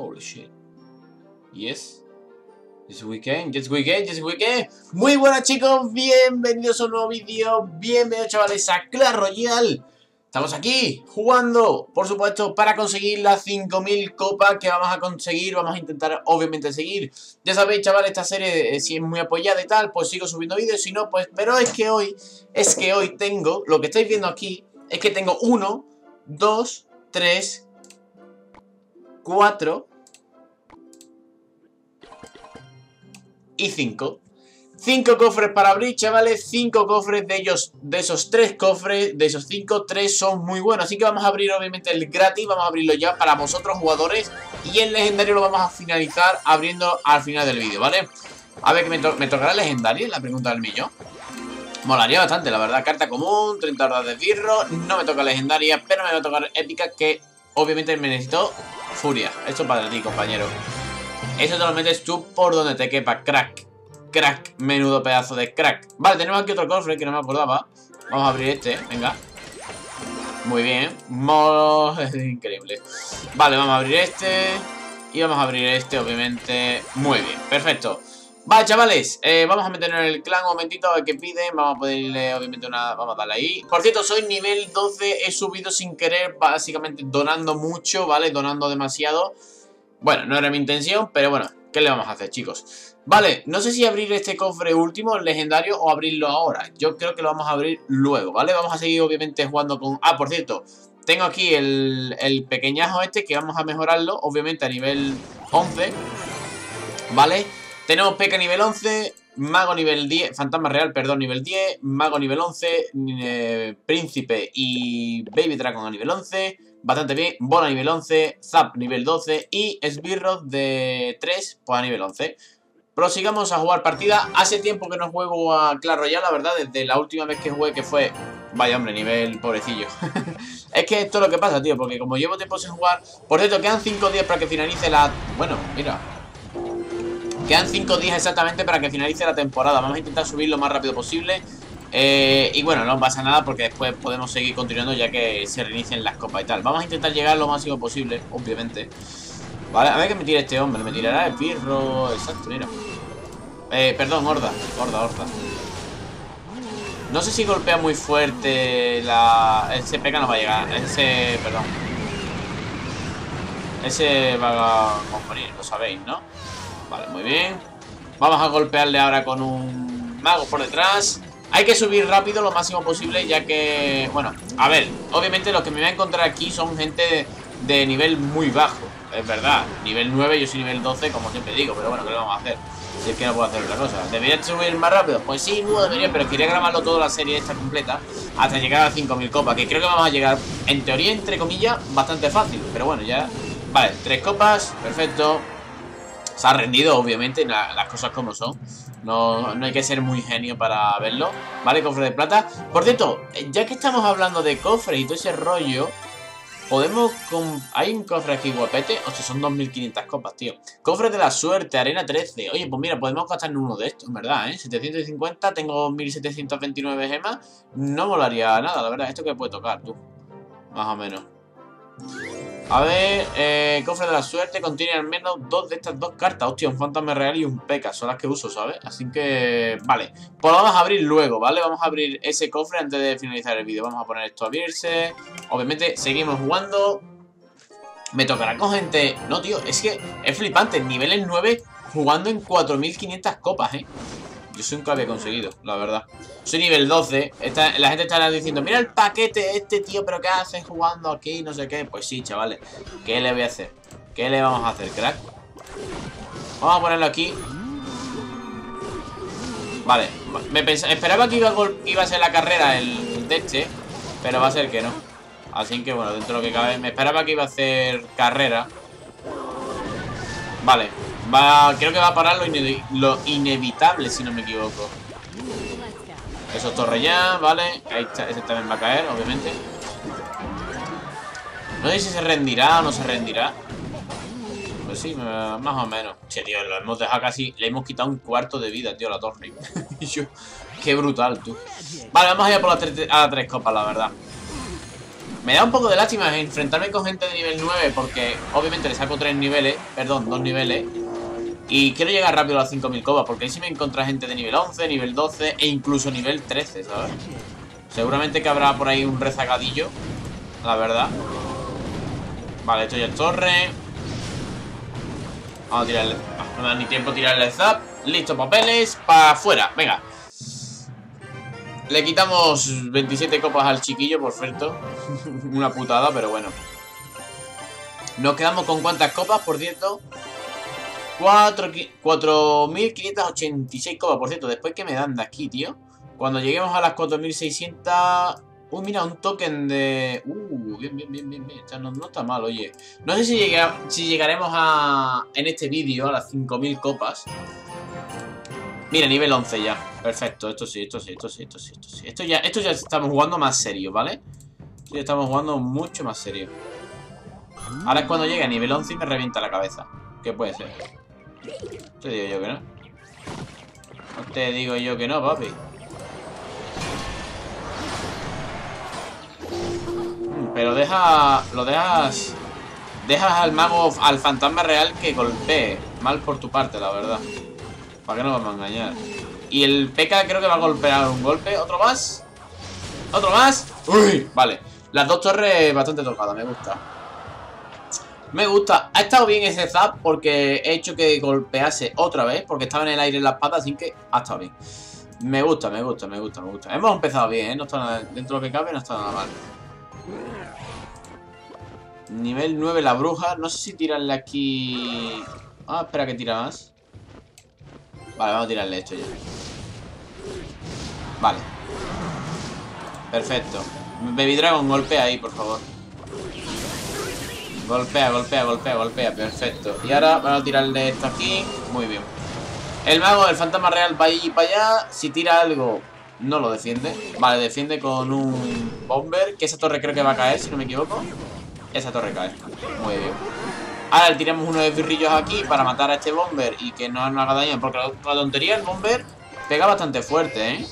Holy shit. Yes. This weekend, yes weekend, yes weekend. Muy buenas chicos, bienvenidos a un nuevo vídeo. Bienvenidos chavales a Clash Royale. Estamos aquí jugando, por supuesto, para conseguir las 5000 copas que vamos a conseguir. Vamos a intentar, obviamente, seguir. Ya sabéis, chavales, esta serie, eh, si es muy apoyada y tal, pues sigo subiendo vídeos. Si no, pues... Pero es que hoy, es que hoy tengo, lo que estáis viendo aquí, es que tengo uno, dos, tres, cuatro y 5. 5 cofres para abrir, chavales. 5 cofres de ellos, de esos 3 cofres, de esos 5, 3 son muy buenos. Así que vamos a abrir obviamente el gratis, vamos a abrirlo ya para vosotros jugadores. Y el legendario lo vamos a finalizar abriendo al final del vídeo, ¿vale? A ver, que me, to me tocará legendario, la pregunta del millón. Molaría bastante, la verdad. Carta común, 30 horas de birro. No me toca legendaria, pero me va a tocar épica que obviamente me necesito furia. Esto para ti, compañero. Eso te lo metes tú por donde te quepa, crack. Crack, menudo pedazo de crack. Vale, tenemos aquí otro cofre que no me acordaba. Vamos a abrir este, venga. Muy bien. Es increíble. Vale, vamos a abrir este. Y vamos a abrir este, obviamente. Muy bien, perfecto. Vale, chavales, eh, vamos a meternos en el clan un momentito a ver qué piden. Vamos a ponerle, obviamente, una... Vamos a darle ahí. Por cierto, soy nivel 12. He subido sin querer, básicamente donando mucho, ¿vale? Donando demasiado. Bueno, no era mi intención, pero bueno, ¿qué le vamos a hacer, chicos? Vale, no sé si abrir este cofre último, el legendario, o abrirlo ahora. Yo creo que lo vamos a abrir luego, ¿vale? Vamos a seguir, obviamente, jugando con... Ah, por cierto, tengo aquí el, el este que vamos a mejorarlo, obviamente, a nivel 11, ¿vale? Tenemos P.K. nivel 11, Mago nivel 10, Fantasma Real, perdón, nivel 10, Mago nivel 11, eh, Príncipe y Baby Dragon a nivel 11 bastante bien. Bola a nivel 11, Zap nivel 12 y Sbirro de 3 pues a nivel 11. Prosigamos a jugar partida. Hace tiempo que no juego a Clash Royale, la verdad, desde la última vez que jugué que fue... Vaya hombre, nivel pobrecillo. es que esto es lo que pasa, tío, porque como llevo tiempo sin jugar... Por cierto, quedan 5 días para que finalice la... Bueno, mira... Quedan 5 días exactamente para que finalice la temporada. Vamos a intentar subir lo más rápido posible. Eh, y bueno, no pasa nada porque después podemos seguir continuando ya que se reinicien las copas y tal. Vamos a intentar llegar lo máximo posible, obviamente. Vale, a ver que me tire este hombre. Me tirará el pirro. Exacto, mira. Eh, perdón, horda. Horda, horda. No sé si golpea muy fuerte la... Ese PK no va a llegar. Ese... Perdón. Ese va a morir, lo sabéis, ¿no? Vale, muy bien. Vamos a golpearle ahora con un mago por detrás. Hay que subir rápido lo máximo posible ya que... Bueno, a ver, obviamente lo que me voy a encontrar aquí son gente de, nivel muy bajo Es verdad, nivel 9, yo soy nivel 12 como siempre digo Pero bueno, ¿qué le vamos a hacer? Si es que no puedo hacer otra cosa ¿Debería subir más rápido? Pues sí, no debería, pero quería grabarlo toda la serie esta completa Hasta llegar a 5000 copas Que creo que vamos a llegar, en teoría, entre comillas, bastante fácil Pero bueno, ya... Vale, tres copas, perfecto Se ha rendido, obviamente, las cosas como son no, no hay que ser muy genio para verlo Vale, cofre de plata. Por cierto, ya que estamos hablando de cofre y todo ese rollo Podemos... Hay un cofre aquí guapete O sea, son 2500 copas, tío. Cofre de la suerte, arena 13 Oye, pues mira, podemos gastar en uno de estos, ¿verdad? ¿eh? 750, tengo 1729 gemas. No molaría nada, la verdad Esto que puede tocar, tú. Más o menos a ver, eh, cofre de la suerte contiene al menos dos de estas dos cartas. Hostia, un fantasma real y un peca. Son las que uso, ¿sabes? Así que, vale. Pues lo vamos a abrir luego, ¿vale? Vamos a abrir ese cofre antes de finalizar el vídeo. Vamos a poner esto a abrirse. Obviamente, seguimos jugando. Me tocará con gente... No, tío, es que es flipante. Niveles 9 jugando en 4500 copas, ¿eh? Yo que había conseguido, la verdad. Soy nivel 12. la gente estará diciendo, mira el paquete este tío, pero ¿qué haces jugando aquí? No sé qué. Pues sí, chavales. ¿Qué le voy a hacer? ¿Qué le vamos a hacer, crack? Vamos a ponerlo aquí. Vale. Me esperaba que iba a, iba a ser la carrera el de este, pero va a ser que no. Así que bueno, dentro de lo que cabe. Me esperaba que iba a hacer carrera. Vale. Va, creo que va a parar lo, inevitable, si no me equivoco. Eso torre ya, vale. Ahí está, ese también va a caer, obviamente. No sé si se rendirá o no se rendirá. Pues sí, más o menos. Che, tío, lo hemos dejado casi... Le hemos quitado un cuarto de vida, tío, a la torre. Qué brutal, tú. Vale, vamos a ir por las tres, las tres copas, la verdad. Me da un poco de lástima enfrentarme con gente de nivel 9 porque obviamente le saco tres niveles, perdón, dos niveles. Y quiero llegar rápido a las 5000 copas porque ahí sí me encuentra gente de nivel 11, nivel 12 e incluso nivel 13, ¿sabes? Seguramente que habrá por ahí un rezagadillo, la verdad. Vale, esto ya es torre. Vamos a tirarle. No me da ni tiempo tirarle el zap. Listo, papeles. Para afuera. Venga. Le quitamos 27 copas al chiquillo, por cierto. Una putada, pero bueno. Nos quedamos con cuántas copas, por cierto. 4.586 copas, por cierto. Después que me dan de aquí, tío. Cuando lleguemos a las 4.600... Uh, mira, un token de... Uh, bien, bien, bien, bien, bien. no, está mal, oye. No sé si, si llegaremos a... En este vídeo a las 5.000 copas. Mira, nivel 11 ya. Perfecto, esto sí, esto sí, esto sí, esto sí, esto sí. Esto ya, esto ya estamos jugando más serio, ¿vale? Ya estamos jugando mucho más serio. Ahora es cuando llegue a nivel 11 y me revienta la cabeza. ¿Qué puede ser? Te digo yo que no. No te digo yo que no, papi. Pero deja... Lo dejas... Dejas al mago, al fantasma real que golpee. Mal por tu parte, la verdad. ¿Para qué nos vamos a engañar? Y el P.K. creo que va a golpear un golpe. ¿Otro más? ¿Otro más? ¡Uy! Vale. Las dos torres bastante tocadas, me gusta. Me gusta. Ha estado bien ese zap porque he hecho que golpease otra vez. Porque estaba en el aire en las patas, así que ha estado bien. Me gusta, me gusta, me gusta, me gusta. Hemos empezado bien, ¿eh? No está nada, dentro de lo que cabe no está nada mal. Nivel 9 la bruja. No sé si tirarle aquí... Ah, espera que tira más. Vale, vamos a tirarle esto ya. Vale. Perfecto. Baby Dragon, golpea ahí, por favor. Golpea, golpea, golpea, golpea. Perfecto. Y ahora vamos a tirarle esto aquí. Muy bien. El mago, el fantasma real va allí para allá. Si tira algo, no lo defiende. Vale, defiende con un bomber. Que esa torre creo que va a caer, si no me equivoco. Esa torre cae. Muy bien. Ahora le tiramos unos esbirrillos aquí para matar a este bomber y que no nos haga daño. Porque la, tontería el bomber pega bastante fuerte, ¿eh?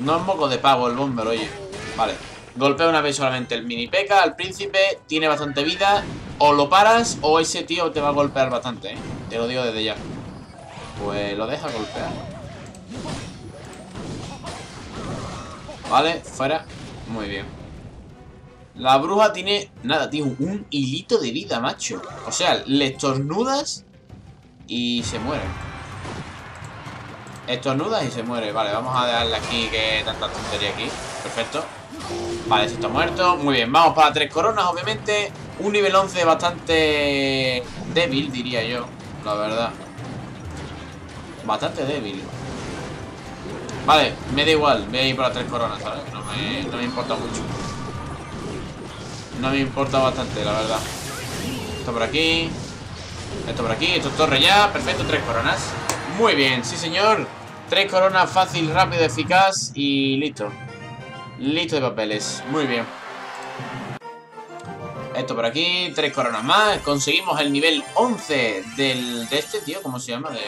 No es moco de pago el bomber, oye. Vale. Golpea una vez solamente el mini peca al príncipe, tiene bastante vida. O lo paras o ese tío te va a golpear bastante, ¿eh? Te lo digo desde ya. Pues lo deja golpear. Vale, fuera. Muy bien. La bruja tiene, nada, tío, un hilito de vida, macho. O sea, le estornudas y se muere. Estornudas y se muere. Vale, vamos a dejarle aquí que tanta tontería aquí. Perfecto. Vale, se está muerto. Muy bien, vamos para tres coronas, obviamente. Un nivel 11 bastante débil, diría yo. La verdad. Bastante débil. Vale, me da igual. Voy a ir para tres coronas, ¿sabes? No me, no me importa mucho. No me importa bastante, la verdad. Esto por aquí. Esto por aquí. Esto es torre ya. Perfecto, tres coronas. Muy bien, sí señor. Tres coronas fácil, rápido, eficaz y listo. Listo de papeles. Muy bien. Esto por aquí, tres coronas más. Conseguimos el nivel 11 del, de este tío, ¿cómo se llama? Del...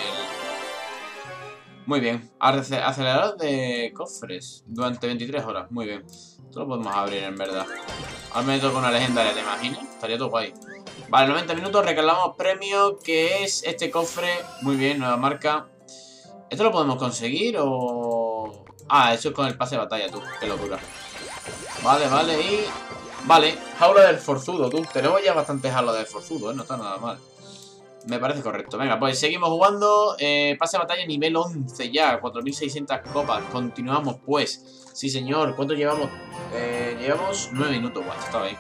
Muy bien. Acelerador de cofres durante 23 horas. Muy bien. Esto lo podemos abrir en verdad. Al menos con una legendaria, ¿te imaginas? Estaría todo guay. Vale, 90 minutos, recalamos premio, que es este cofre. Muy bien, nueva marca. ¿Esto lo podemos conseguir o...? Ah, eso es con el pase de batalla, tú. Qué locura. Vale, vale, y... Vale, jaula del forzudo, tú. Tenemos ya bastantes jaulas del forzudo, ¿eh? No está nada mal. Me parece correcto. Venga, pues seguimos jugando. Eh, pase de batalla nivel 11 ya. 4600 copas. Continuamos, pues. Sí, señor. ¿Cuánto llevamos? Eh, llevamos 9 minutos. Bueno, está bien.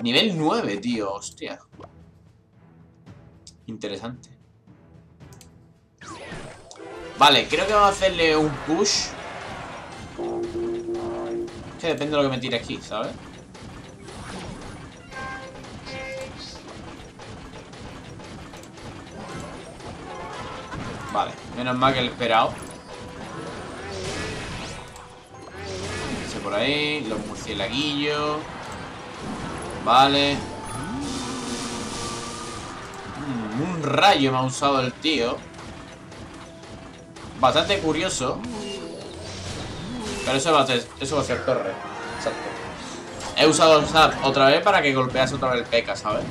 Nivel 9, tío. Hostia. Interesante. Vale, creo que vamos a hacerle un push. Que depende de lo que me tire aquí, ¿sabes? Vale, menos mal que el esperado. Ese por ahí, los murcielaguillos. Vale. Mm, un rayo me ha usado el tío. Bastante curioso. Pero eso va a ser, eso va a ser torre. Exacto. He usado el Zap otra vez para que golpease otra vez el P.E.K.K.A, ¿sabes?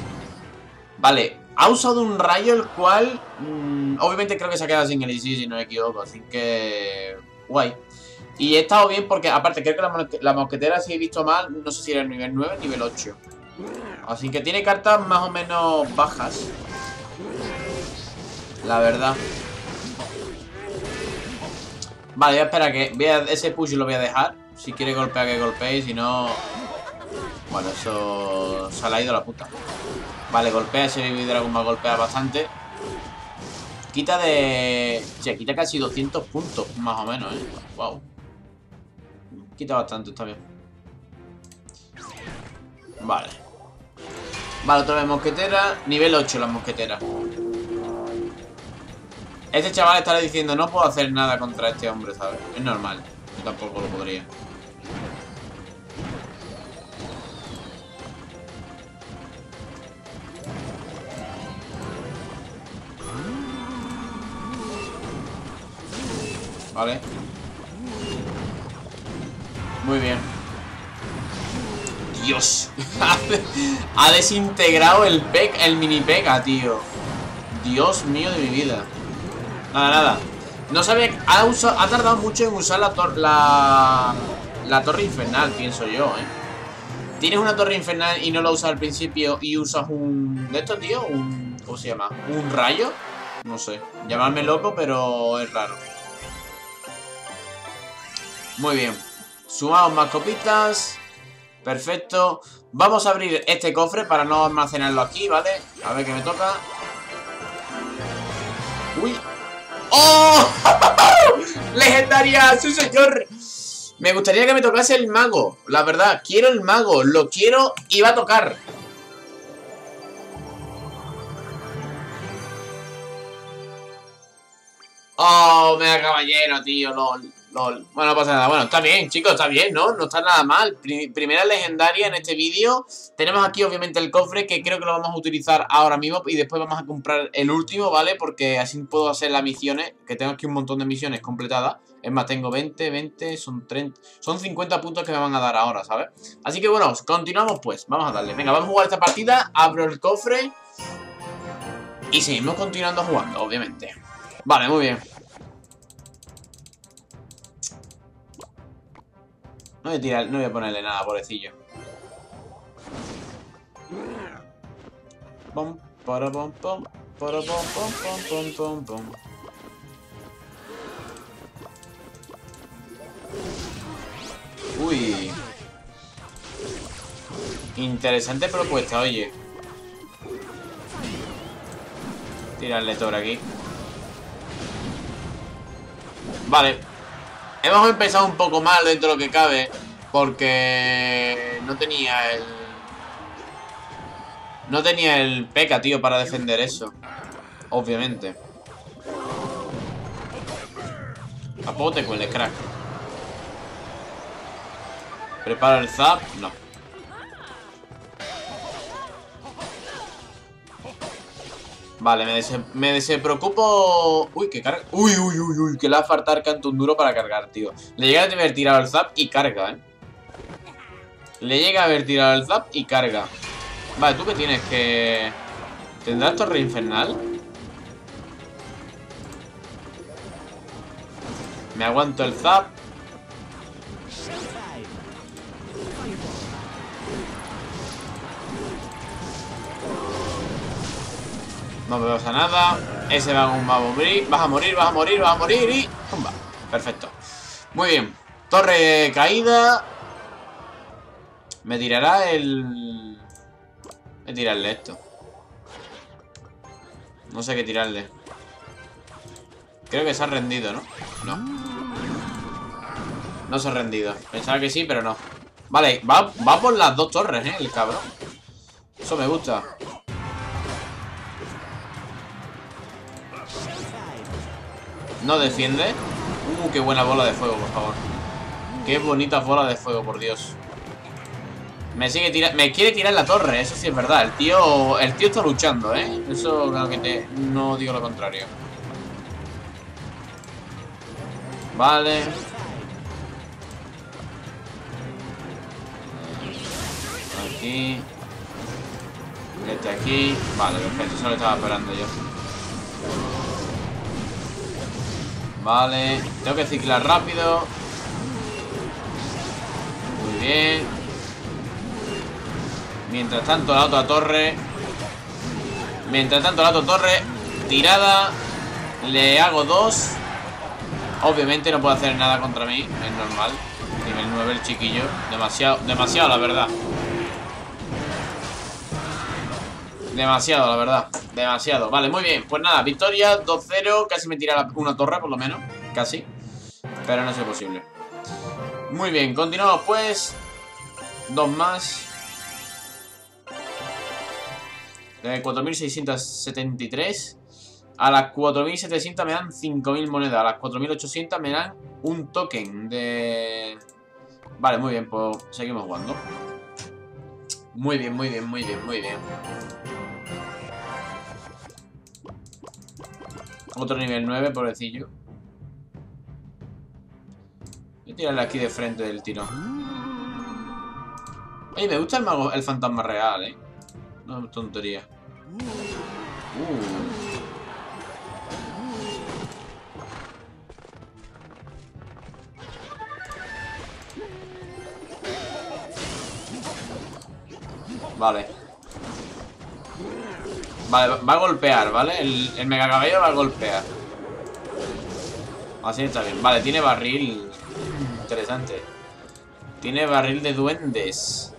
Vale, ha usado un rayo el cual... Mmm, obviamente creo que se ha quedado sin el IC si no me equivoco, así que... Guay. Y he estado bien porque, aparte, creo que la, la mosquetera, si he visto mal, no sé si era el nivel 9 o nivel 8. Así que tiene cartas más o menos bajas. La verdad. Vale, ya espera que... Voy ese push lo voy a dejar. Si quiere golpear, que golpee. Si no... Bueno, eso... Se le ha ido la puta. Vale, golpea ese Baby Dragon. Va a golpear bastante. Quita de... O quita casi 200 puntos, más o menos, ¿eh? Wow. Quita bastante, está bien. Vale. Vale, otra vez mosquetera. Nivel 8 la mosquetera. Este chaval estará diciendo, no puedo hacer nada contra este hombre, ¿sabes? Es normal. Yo tampoco lo podría. Vale. Muy bien. Dios. ha desintegrado el el mini pega, tío. Dios mío de mi vida. Nada, nada. No sabía... Ha, ha tardado mucho en usar la, la, la torre infernal, pienso yo, ¿eh? Tienes una torre infernal y no la usas al principio y usas un... ¿De esto, tío? Un... ¿Cómo se llama? ¿Un rayo? No sé. Llamarme loco, pero es raro. Muy bien. Sumamos más copitas. Perfecto. Vamos a abrir este cofre para no almacenarlo aquí, ¿vale? A ver qué me toca. Uy, ¡Oh! ¡Legendaria! ¡Sí, señor! Me gustaría que me tocase el mago, la verdad. Quiero el mago, lo quiero y va a tocar. Oh, mega caballero, tío, lol. Bueno, no pasa nada. Bueno, está bien, chicos, está bien, ¿no? No está nada mal. primera legendaria en este vídeo. Tenemos aquí, obviamente, el cofre, que creo que lo vamos a utilizar ahora mismo. Y después vamos a comprar el último, ¿vale? Porque así puedo hacer las misiones, que tengo aquí un montón de misiones completadas. Es más, tengo 20, 20, son 30... Son 50 puntos que me van a dar ahora, ¿sabes? Así que, bueno, continuamos, pues. Vamos a darle. Venga, vamos a jugar esta partida. Abro el cofre. Y seguimos continuando jugando, obviamente. Vale, muy bien. No voy a tirar, no voy a ponerle nada, pobrecillo. Pom, para pom, pom, para pom, pom, pom, pom, pom, pom. Uy. Interesante propuesta, oye. Tirarle todo aquí. Vale. Hemos empezado un poco mal dentro de lo que cabe porque no tenía el... No tenía el peca, tío, para defender eso. Obviamente. Tampoco te cueles, crack. ¿Prepara el zap? No. Vale, me, des me. Uy, que carga... Uy, uy, uy, uy, que le va a faltar canto un duro para cargar, tío. Le llega a haber tirado el zap y carga, ¿eh? Le llega a haber tirado el zap y carga. Vale, ¿tú qué tienes? Que... ¿Tendrás torre infernal? Me aguanto el zap No me pasa nada. Ese va, a morir. Vas a morir, vas a morir, vas a morir y... ¡Pumba! Perfecto. Muy bien. Torre caída. Me tirará el... Voy tirarle esto. No sé qué tirarle. Creo que se ha rendido, ¿no? No. No se ha rendido. Pensaba que sí, pero no. Vale, va, va por las dos torres, ¿eh? El cabrón. Eso me gusta. No defiende. Uh, qué buena bola de fuego, por favor. Qué bonita bola de fuego, por Dios. Me sigue tirando. Me quiere tirar la torre, eso sí es verdad. El tío. El tío está luchando, ¿eh? Eso claro que. No digo lo contrario. Vale. aquí. Este aquí. Vale, perfecto. Eso lo estaba esperando yo. Vale. Tengo que ciclar rápido. Muy bien. Mientras tanto, la otra torre. Mientras tanto, la otra torre. Tirada. Le hago dos. Obviamente no puede hacer nada contra mí. Es normal. Nivel 9 el chiquillo. Demasiado, demasiado, la verdad. Demasiado, la verdad. Demasiado. Vale, muy bien. Pues nada, victoria 2-0. Casi me tira una torre, por lo menos. Casi. Pero no es posible. Muy bien, continuamos pues. Dos más. De 4.673. A las 4.700 me dan 5.000 monedas. A las 4.800 me dan un token de... Vale, muy bien, pues seguimos jugando. Muy bien, muy bien, muy bien, muy bien. Otro nivel 9, pobrecillo. Voy a tirarle aquí de frente del tiro. Oye, me gusta el, mago, el fantasma real, ¿eh? No tontería. Uh. Vale. Vale, va a golpear, ¿vale? El, el mega cabello va a golpear. Así está bien. Vale, tiene barril. Interesante. Tiene barril de duendes.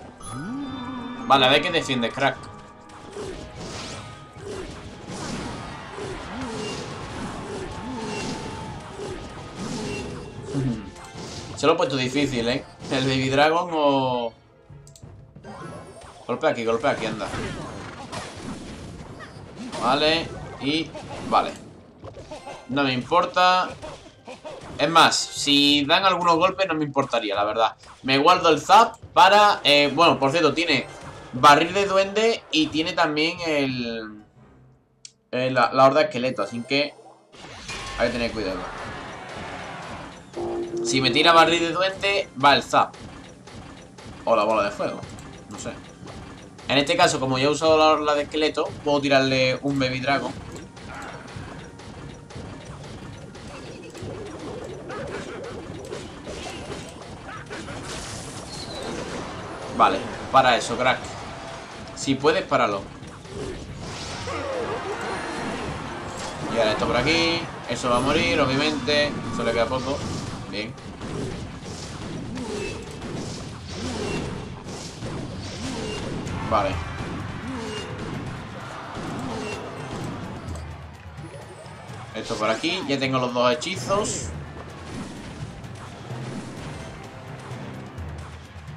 Vale, a ver qué defiende, crack. Se lo he puesto difícil, ¿eh? El Baby Dragon o... Golpea aquí, golpea aquí, anda. Vale, y... Vale. No me importa. Es más, si dan algunos golpes no me importaría, la verdad. Me guardo el zap para... Eh, bueno, por cierto, tiene barril de duende y tiene también el... la, horda de esqueleto, así que... Hay que tener cuidado. Si me tira barril de duende, va el zap. O la bola de fuego. No sé. En este caso, como ya he usado la orla de esqueleto, puedo tirarle un Baby Dragon. Vale, para eso, crack. Si puedes, páralo. Y ahora esto por aquí. Eso va a morir, obviamente. Eso le queda poco. Bien. Vale. Esto por aquí. Ya tengo los dos hechizos.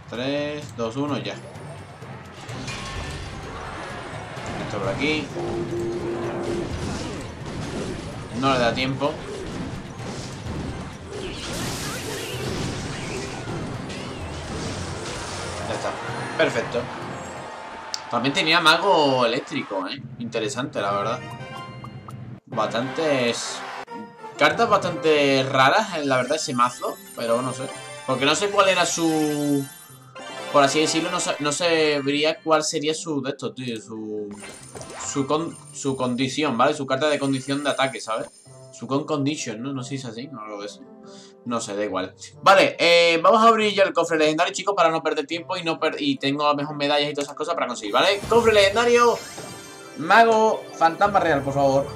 Tres, dos, uno, ya. Esto por aquí. No le da tiempo. Ya está. Perfecto. También tenía mago eléctrico, ¿eh? Interesante, la verdad. Bastantes... Cartas bastante raras, la verdad, ese mazo. Pero no sé. Porque no sé cuál era su... Por así decirlo, no, no sabría cuál sería su... De esto, tío, su... Su, su condición, ¿vale? Su carta de condición de ataque, ¿sabes? Su con condition, ¿no? No sé si es así, no de eso. No sé, da igual. Vale, eh, vamos a abrir ya el cofre legendario, chicos, para no perder tiempo y no y tengo a lo mejor medallas y todas esas cosas para conseguir, ¿vale? Cofre legendario, mago, fantasma real, por favor.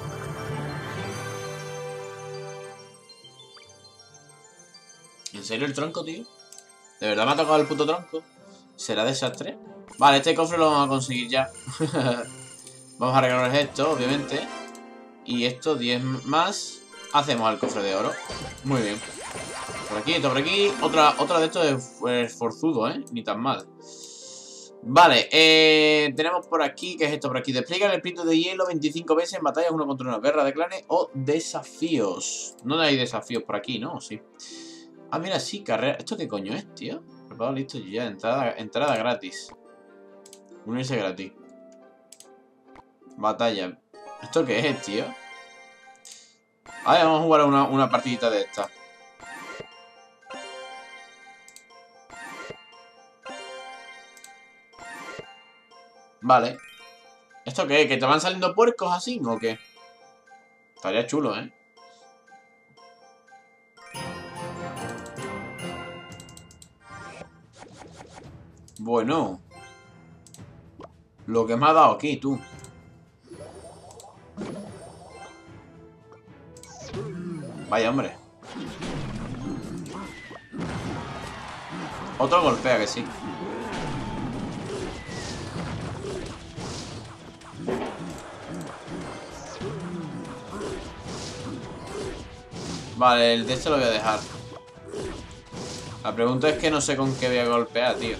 ¿En serio el tronco, tío? ¿De verdad me ha tocado el puto tronco? ¿Será desastre? Vale, este cofre lo vamos a conseguir ya. vamos a arreglar esto, obviamente. Y esto, 10 más. Hacemos el cofre de oro. Muy bien. Por aquí, esto por aquí. Otra, otra de estos es forzudo, ¿eh? Ni tan mal. Vale, eh, tenemos por aquí, ¿qué es esto por aquí? Despliega el espíritu de hielo 25 veces en batallas uno contra uno, guerra de clanes o desafíos. No hay desafíos por aquí, ¿no? Sí. Ah, mira, sí, carrera. ¿Esto qué coño es, tío? Preparado, listo, ya. Entrada, entrada gratis. Unirse gratis. Batalla. ¿Esto qué es, tío? Vale, vamos a jugar una, una partidita de esta. Vale. ¿Esto qué? ¿Que te van saliendo puercos así o qué? Estaría chulo, ¿eh? Bueno. Lo que me ha dado aquí, tú. Vaya, hombre. Otro golpea que sí. Vale, el de este lo voy a dejar. La pregunta es que no sé con qué voy a golpear, tío.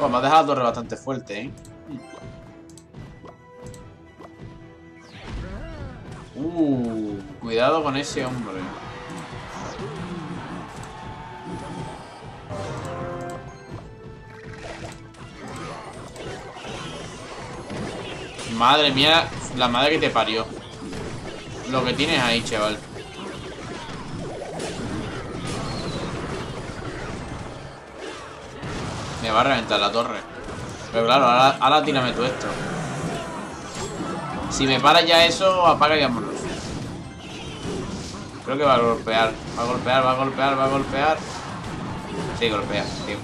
Oh, me ha dejado bastante fuerte, ¿eh? Uh, cuidado con ese hombre. Madre mía, la madre que te parió. Lo que tienes ahí, chaval. Me va a reventar la torre. Pero claro, ahora, ahora tírame tú esto. Si me para ya eso, apaga y vámonos. Creo que va a golpear. Va a golpear, va a golpear, va a golpear. Sí, golpea, tío.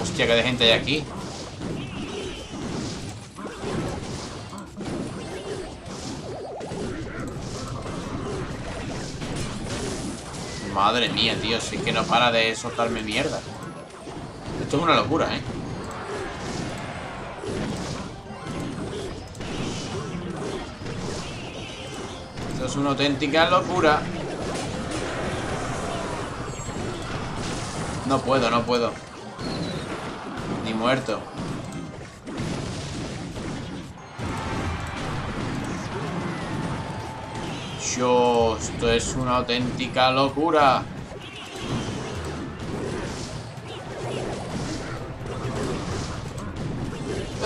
Hostia, que de gente hay aquí. Madre mía, tío, si es que no para de soltarme mierda. Esto es una locura, ¿eh? Esto es una auténtica locura. No puedo, no puedo. Ni muerto. esto es una auténtica locura.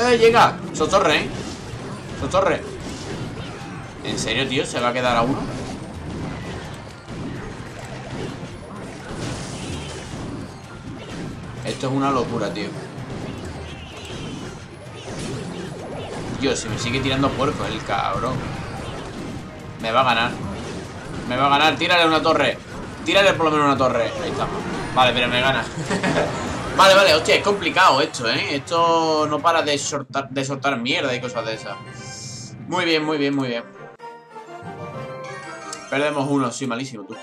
¡Eh, llega! Sotorre, ¿eh? Sotorre. ¿En serio, tío? ¿Se va a quedar a uno? Esto es una locura, tío. Dios, se me sigue tirando puerco el cabrón. Me va a ganar. Me va a ganar. Tírale una torre. Tírale por lo menos una torre. Ahí está. Vale, pero me gana. vale, vale. Hostia, es complicado esto, ¿eh? Esto no para de soltar, de soltar mierda y cosas de esas. Muy bien, muy bien, muy bien. Perdemos uno. Sí, malísimo, tú.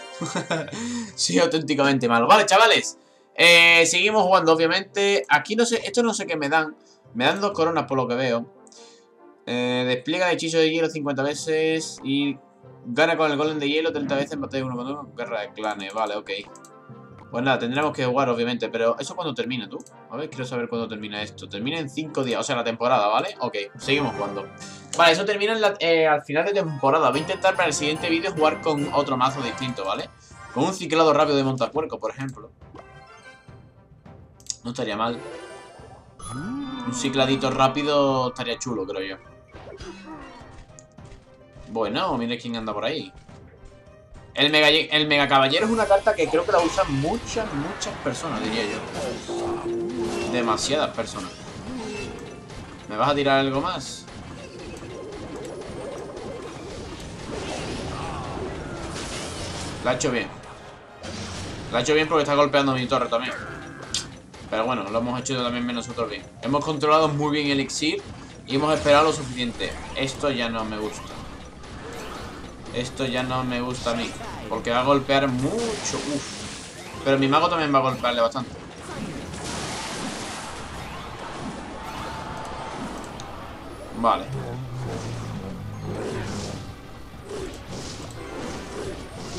sí, auténticamente malo. Vale, chavales. Eh, seguimos jugando, obviamente. Aquí no sé... Esto no sé qué me dan. Me dan dos coronas por lo que veo. Eh, despliega hechizo de hielo 50 veces y Gana con el golem de hielo 30 veces en batalla 1 contra 1 guerra de clanes. Vale, ok. Pues nada, tendremos que jugar, obviamente. Pero ¿eso cuándo termina, tú? A ver, quiero saber cuándo termina esto. Termina en 5 días, o sea, la temporada, ¿vale? Ok, seguimos jugando. Vale, eso termina eh, al final de temporada. Voy a intentar para el siguiente vídeo jugar con otro mazo distinto, ¿vale? Con un ciclado rápido de montapuerco, por ejemplo. No estaría mal. Un cicladito rápido estaría chulo, creo yo. Bueno, mire quién anda por ahí. El mega, el mega Caballero es una carta que creo que la usan muchas, muchas personas, diría yo. Demasiadas personas. ¿Me vas a tirar algo más? La ha hecho bien. La ha hecho bien porque está golpeando mi torre también. Pero bueno, lo hemos hecho también nosotros bien. Hemos controlado muy bien el Elixir y hemos esperado lo suficiente. Esto ya no me gusta. Esto ya no me gusta a mí. Porque va a golpear mucho. Uf. Pero mi mago también va a golpearle bastante. Vale.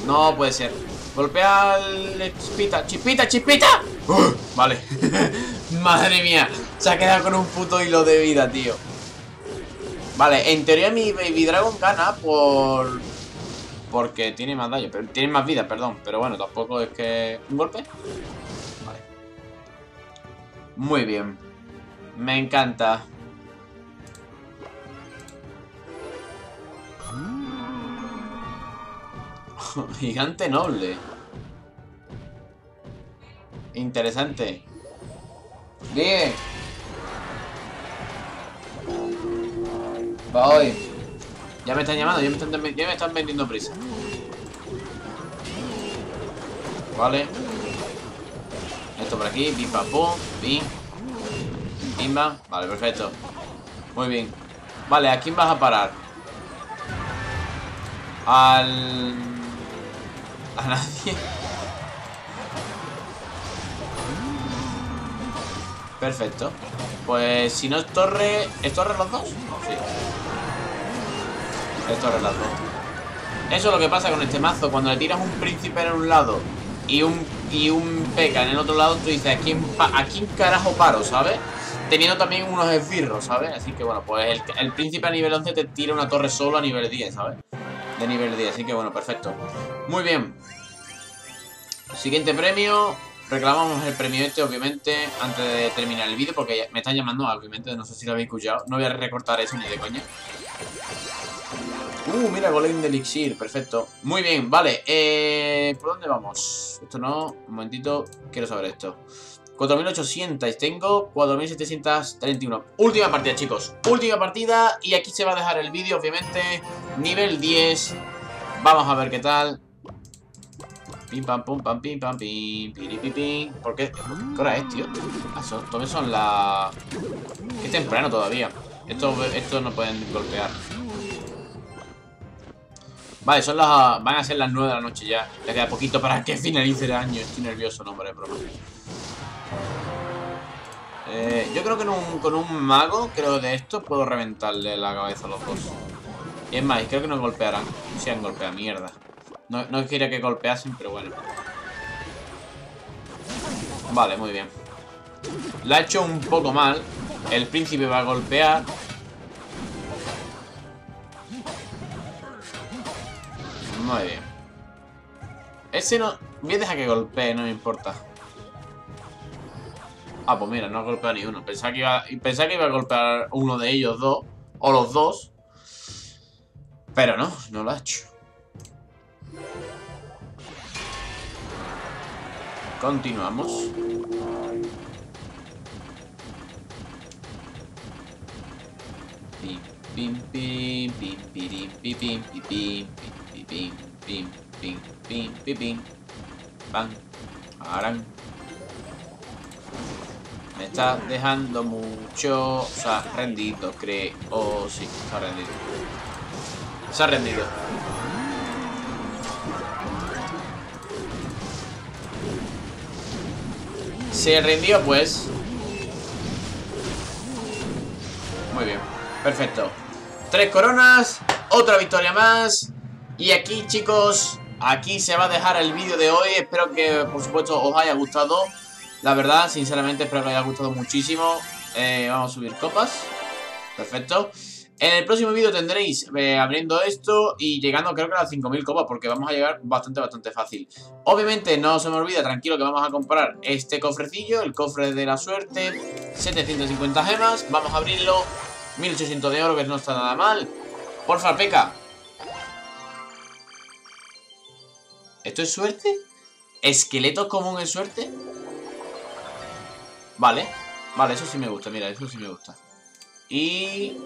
No puede ser. Golpea al chispita. ¡Chispita, chispita! ¡Uh! vale. Madre mía. Se ha quedado con un puto hilo de vida, tío. Vale, en teoría mi Baby Dragon gana por porque tiene más daño, pero tiene más vida, perdón. Pero bueno, tampoco es que... ¿Un golpe? Vale. Muy bien. Me encanta. Gigante noble. Interesante. Bien. Voy. Ya me están llamando, ya me están, ya vendiendo prisa. Vale. Esto por aquí, pim pam pum. Vale, perfecto. Muy bien. Vale, ¿a quién vas a parar? Al... A nadie. Perfecto. Pues si no es torre... ¿Es torre los dos? Sí. Es torre las dos. Eso es lo que pasa con este mazo. Cuando le tiras un príncipe en un lado y un, y un peca en el otro lado, tú dices, ¿a quién, ¿a quién carajo paro, sabes? Teniendo también unos esbirros, ¿sabes? Así que bueno, pues el, el, príncipe a nivel 11 te tira una torre solo a nivel 10, ¿sabes? De nivel 10, así que bueno, perfecto. Muy bien. Siguiente premio. Reclamamos el premio este, obviamente, antes de terminar el vídeo, porque me están llamando, obviamente, no sé si lo habéis escuchado. No voy a recortar eso ni de coña. Uh, mira, golem de elixir, perfecto. Muy bien, vale. Eh, ¿Por dónde vamos? Esto no, un momentito, quiero saber esto. 4800, tengo 4731. Última partida, chicos. Última partida y aquí se va a dejar el vídeo, obviamente. Nivel 10. Vamos a ver qué tal. Pim pam pum pam pim pam pim pim ¿Por qué? ¿Qué hora es, tío? Ah, son, son las... Es temprano todavía. Estos, estos no pueden golpear. Vale, son las... Van a ser las 9 de la noche ya. Le queda poquito para que finalice el año. Estoy nervioso, no, hombre, broma. Eh, yo creo que con un mago, creo de esto, puedo reventarle la cabeza a los dos. Y es más, creo que nos golpearán. Si han golpeado, mierda. No, no quería que golpeasen, pero bueno. Vale, muy bien. La ha hecho un poco mal. El príncipe va a golpear. Muy bien. Ese no... Voy a dejar que golpee, no me importa. Ah, pues mira, no ha golpeado ni uno. Pensaba que, iba, pensaba que iba a golpear uno de ellos dos. O los dos. Pero no, no lo ha hecho. Continuamos. Pim, pim, pim, pim, pim, pim, pim, pim, pim, pim, pim, pim, pim, pim, pim, Bam. Harán. Me está dejando mucho. O sea, rendido, creo. Oh, sí, ha rendido. Se ha rendido. Se rindió, pues. Muy bien. Perfecto. Tres coronas. Otra victoria más. Y aquí, chicos, aquí se va a dejar el vídeo de hoy. Espero que, por supuesto, os haya gustado. La verdad, sinceramente, espero que os haya gustado muchísimo. Eh, vamos a subir copas. Perfecto. En el próximo vídeo tendréis eh, abriendo esto y llegando creo que a las 5000 copas porque vamos a llegar bastante, bastante fácil. Obviamente no se me olvida, tranquilo, que vamos a comprar este cofrecillo, el cofre de la suerte, 750 gemas, vamos a abrirlo, 1800 de oro que no está nada mal. Porfa, peca. ¿Esto es suerte? ¿Esqueletos común es suerte? Vale, vale, eso sí me gusta, mira, eso sí me gusta. Y...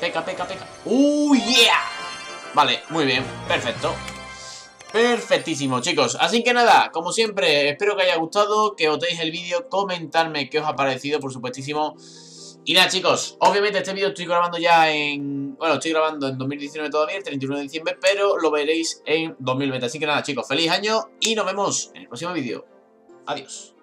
Peca, peca, peca. ¡Uh, yeah! Vale, muy bien, perfecto. Perfectísimo, chicos. Así que nada, como siempre, espero que haya gustado, que deis el vídeo, comentarme qué os ha parecido, por supuestísimo. Y nada, chicos, obviamente este vídeo estoy grabando ya en... Bueno, estoy grabando en 2019 todavía, el 31 de diciembre, pero lo veréis en 2020. Así que nada, chicos, feliz año y nos vemos en el próximo vídeo. Adiós.